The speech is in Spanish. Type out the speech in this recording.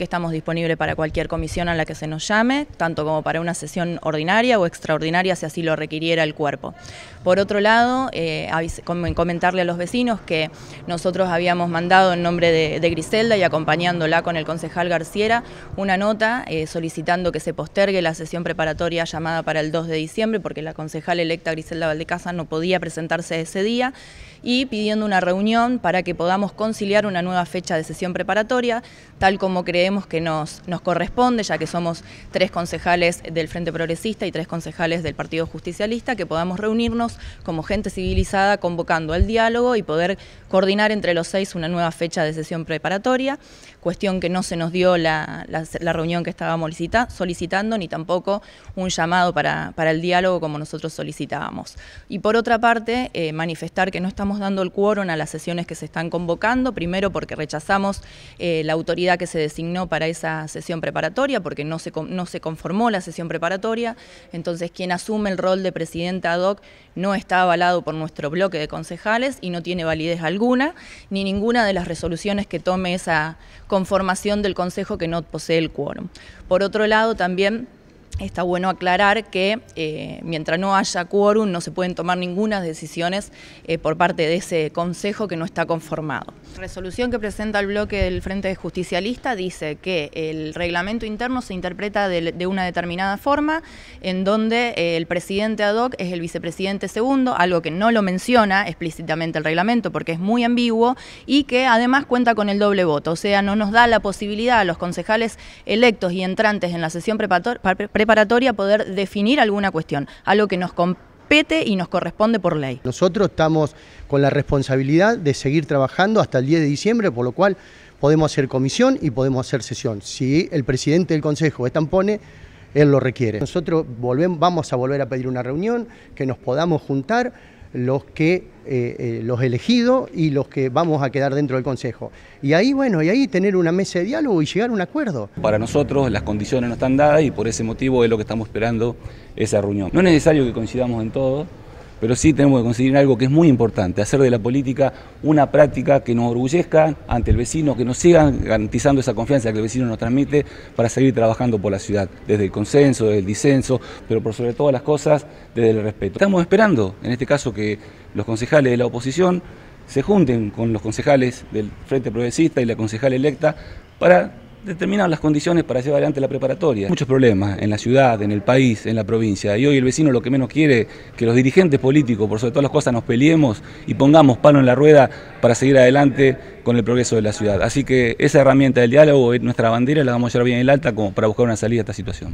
que estamos disponibles para cualquier comisión a la que se nos llame, tanto como para una sesión ordinaria o extraordinaria si así lo requiriera el cuerpo. Por otro lado, eh, comentarle a los vecinos que nosotros habíamos mandado en nombre de, Griselda y acompañándola con el concejal Garciera una nota eh, solicitando que se postergue la sesión preparatoria llamada para el 2 de diciembre porque la concejal electa Griselda Valdecasa no podía presentarse ese día y pidiendo una reunión para que podamos conciliar una nueva fecha de sesión preparatoria, tal como creemos que nos, nos corresponde, ya que somos tres concejales del Frente Progresista y tres concejales del Partido Justicialista, que podamos reunirnos como gente civilizada convocando al diálogo y poder coordinar entre los seis una nueva fecha de sesión preparatoria, cuestión que no se nos dio la, reunión que estábamos solicitando, ni tampoco un llamado para, el diálogo como nosotros solicitábamos. Y por otra parte, eh, manifestar que no estamos dando el quórum a las sesiones que se están convocando, primero porque rechazamos eh, la autoridad que se designó para esa sesión preparatoria, porque no se, no se conformó la sesión preparatoria, entonces quien asume el rol de presidente ad hoc no está avalado por nuestro bloque de concejales y no tiene validez alguna, ni ninguna de las resoluciones que tome esa conformación del Consejo que no posee el quórum. Por otro lado, también Está bueno aclarar que eh, mientras no haya quórum no se pueden tomar ninguna decisiones eh, por parte de ese consejo que no está conformado. La resolución que presenta el bloque del Frente Justicialista dice que el reglamento interno se interpreta de, una determinada forma, en donde eh, el presidente ad hoc es el vicepresidente segundo, algo que no lo menciona explícitamente el reglamento porque es muy ambiguo y que además cuenta con el doble voto, o sea, no nos da la posibilidad a los concejales electos y entrantes en la sesión preparatoria preparatoria poder definir alguna cuestión, algo que nos compete y nos corresponde por ley. Nosotros estamos con la responsabilidad de seguir trabajando hasta el 10 de diciembre, por lo cual podemos hacer comisión y podemos hacer sesión. Si el presidente del Consejo estampone, él lo requiere. Nosotros volvemos, vamos a volver a pedir una reunión, que nos podamos juntar los que eh, eh, los elegidos y los que vamos a quedar dentro del Consejo. Y ahí, bueno, y ahí tener una mesa de diálogo y llegar a un acuerdo. Para nosotros las condiciones no están dadas y por ese motivo es lo que estamos esperando esa reunión. No es necesario que coincidamos en todo, pero sí tenemos que conseguir algo que es muy importante, hacer de la política una práctica que nos orgullezca ante el vecino, que nos sigan garantizando esa confianza que el vecino nos transmite para seguir trabajando por la ciudad, desde el consenso, desde el disenso, pero por sobre todas las cosas, desde el respeto. Estamos esperando, en este caso, que los concejales de la oposición se junten con los concejales del Frente Progresista y la concejal electa para determinar las condiciones para llevar adelante la preparatoria. Muchos problemas en la ciudad, en el país, en la provincia, y hoy el vecino lo que menos quiere que los dirigentes políticos, por sobre todas las cosas, nos peleemos y pongamos palo en la rueda para seguir adelante con el progreso de la ciudad. Así que esa herramienta del diálogo es nuestra bandera, la vamos a llevar bien en el alta como para buscar una salida a esta situación.